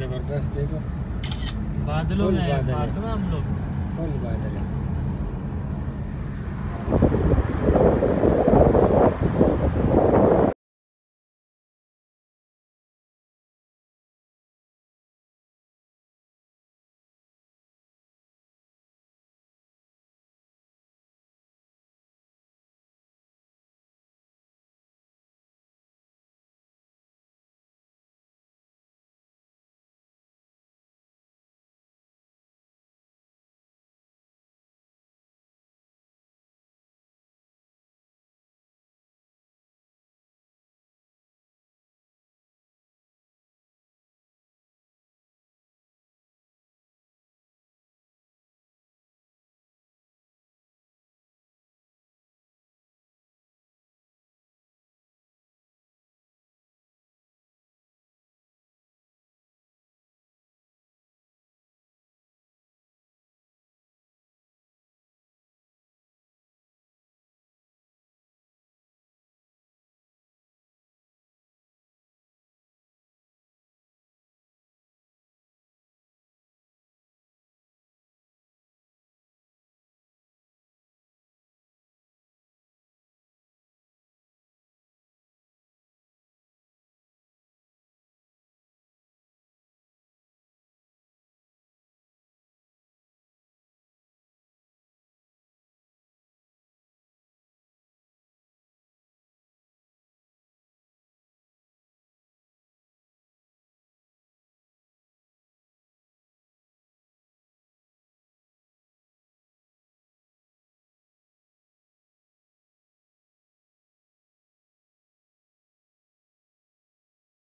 ज़बरदस्त देखो। बादलों में बादल हम लोग। फुल बादल है।